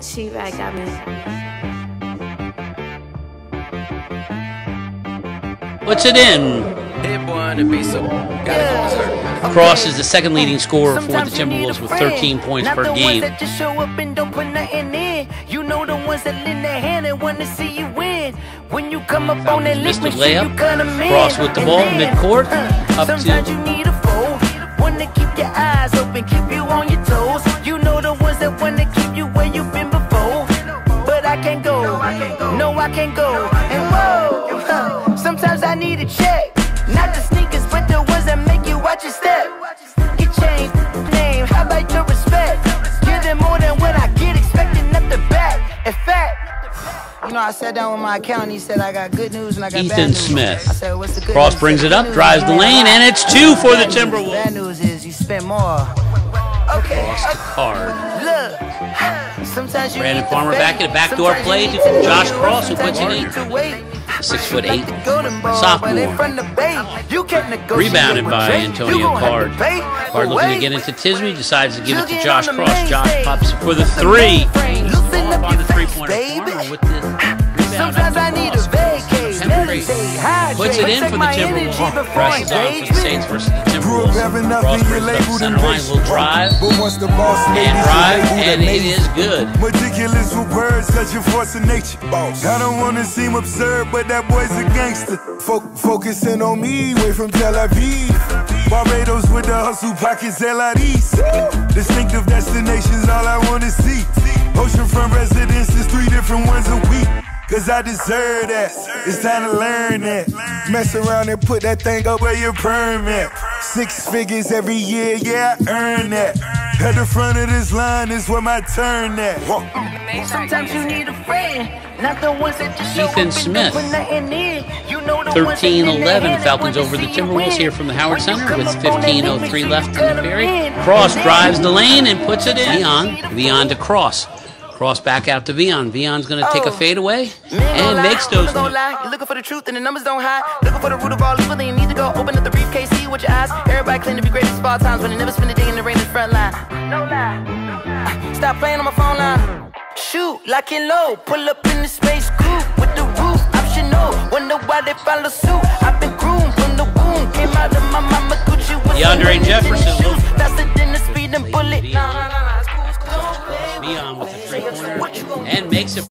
T-Bag got me. Puts it in. Hit one and be so. Got it. Cross is the second leading scorer for the Timberwolves with 13 points per game. That just show up and don't put nothing in. You know the ones that lend their hand and want to see you win. When you come up on that list, Missed a make sure you layup. cut 'em in. Cross with the ball, then, midcourt, uh, up to- Sometimes you need a fold. One to keep your eyes open, keep you I can't go. And whoa, huh, sometimes I need a check. Not the sneakers, but the ones that make you watch your step. Get changed, name, how about your respect? Give them more than what I get, expecting up the back. In fact, you know, I sat down with my accountant. He said I got good news and I got bad Ethan news. Smith. I said, what's the good Cross news? brings it up, drives the lane, and it's two for the Timberwolves. Bad news is you spent more. Okay. Hard. Look, sometimes you Brandon Farmer back at a backdoor play to Josh. Cross, who puts it in. need to wait. Six foot eight the sophomore. but in front of the bay. You Rebounded by Antonio You gonna have Card. Card looking to get into Tisby, decides to give it to Josh Cross. Josh pops for the three. mainframe. Loosen Ball up on the three face, pointer corner with this rebound. Sometimes I need a vacate. Seven three. Meditate, hydrate, Puts it in for the Timberwolves. Presses on for the. Saints versus the Timberwolves. having Cross nothing, you brings it center line will drive But once the boss and drive, and it is good. Meticulous with words, such a force of nature. I don't wanna seem absurd, but that boy's a gangster. Fo- focusing on me, way from Tel Aviv. Barbados with the hustle pockets, LIDs. Distinctive Cause I deserve that. It's time to learn that. Mess around and put that thing up where your permit. Six figures every year, yeah, I earn that. At the front of this line is where my turn at. Sometimes you need a friend, not the ones that just show Ethan up and Smith. don't put nothing in. You know the 13 ones that 11 lend their Falcons over the and want to see you Timberwolves here from the Howard Center with up on that link, 15.03 left in the the 'em period. Cross drives the lane and puts it in. Vion, Vion to Cross. Cross back out to Vion. Vion's going to take a Oh. fadeaway Man, and don't makes those. women gon' lie. You're looking for the truth and the numbers don't hide. Looking for the root of all evil, then you need to go open up the briefcase, see with your eyes. Everybody claim to be great at small times, but they never spend a day in the rain in the front line. No lie. Ah, stop playing on my phone line. Shoot, lock and low. Pull up in the space coupe with the roof optional. Wonder why they follow suit. I've been groomed from the womb. Came out of my mama Gucci with DeAndre Jefferson makes it.